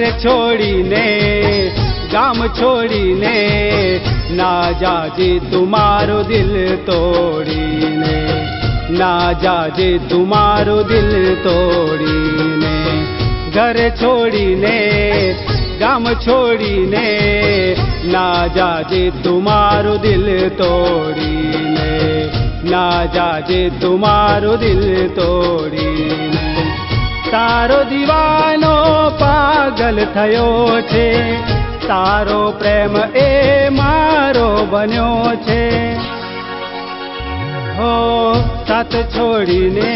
घर छोड़ीने गाम छोड़ी ने ना जाजे तुम्हारो दिल तोड़ी ने ना जाजे तुम्हारो दिल तोड़ीने। घर छोड़ी ने गाम छोड़ी ने ना जाजे तुम्हारो दिल तोड़ी ने ना जाजे तुम्हारो दिल तोड़ी ने तारो दीवार પાગલ થયો છે. તારો પ્રેમ એ મારો બન્યો છે. હો સાથ છોડીને,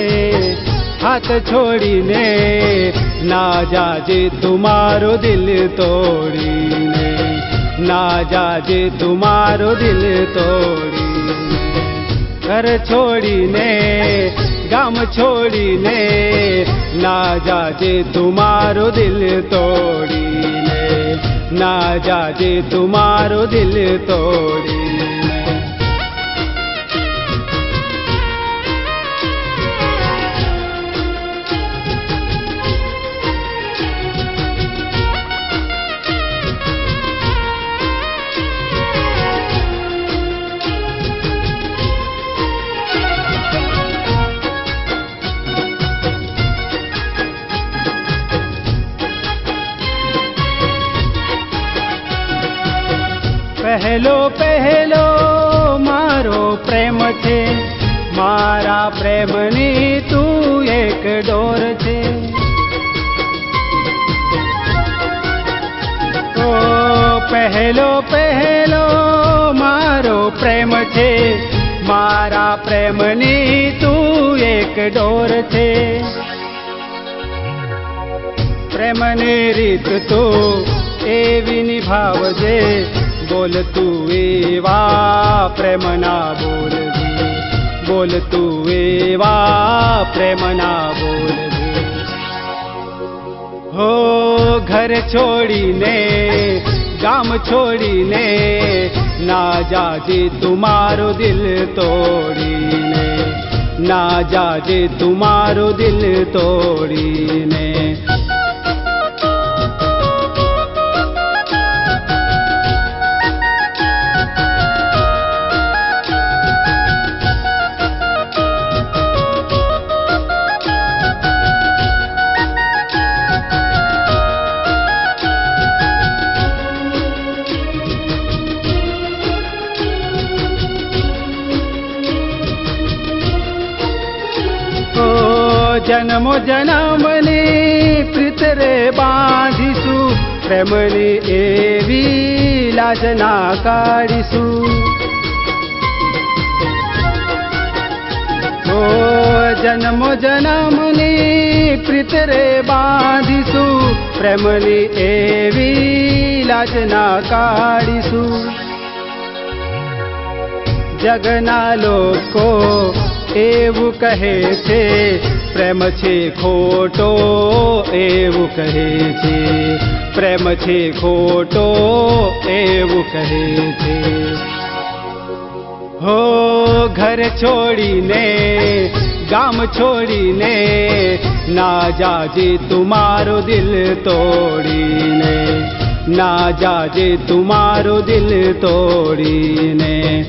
હાથ છોડીને, ના જાજે તુમારો દિલ તોડીને, ના જાજે તુમારો દિલ તોડી ઘર છોડીને गम छोड़ी ने ना जाजे तुम्हारो दिल तोड़ी ने ना जाजे तुम्हारो दिल तोड़ी પહેલો પહેલો મારો પ્રેમ છે મારા પ્રેમની તું એક ડોર છે ઓ પહેલો પહેલો મારો પ્રેમ છે મારા પ્રેમની તું એક ડોર છે પ્રેમની રીત તો એવી નિભાવજે બોલ તું એવા પ્રેમના બોલજે બોલ તું એવા પ્રેમના બોલજે હો ઘર છોડીને ગામ છોડીને ના જાજે તુમારો દિલ તોડીને ના જાજે તુમારો દિલ તોડીને को जन्मो जनमनी प्रितरे बांधीसु प्रेमनी एवी लाजना काढीसु ओ जन्मो जनमनी प्रितरे बांधीसु प्रेमनी एवी लाजना काढीसु जगना लोको એવું કહે છે, પ્રેમ છે ખોટો, એવું કહે છે. પ્રેમ છે ખોટો, એવું કહે છે. હો, ઘર છોડીને, ગામ છોડીને, ના જાજે તુમારો દિલ તોડીને, ના જાજે તુમારો દિલ તોડીને.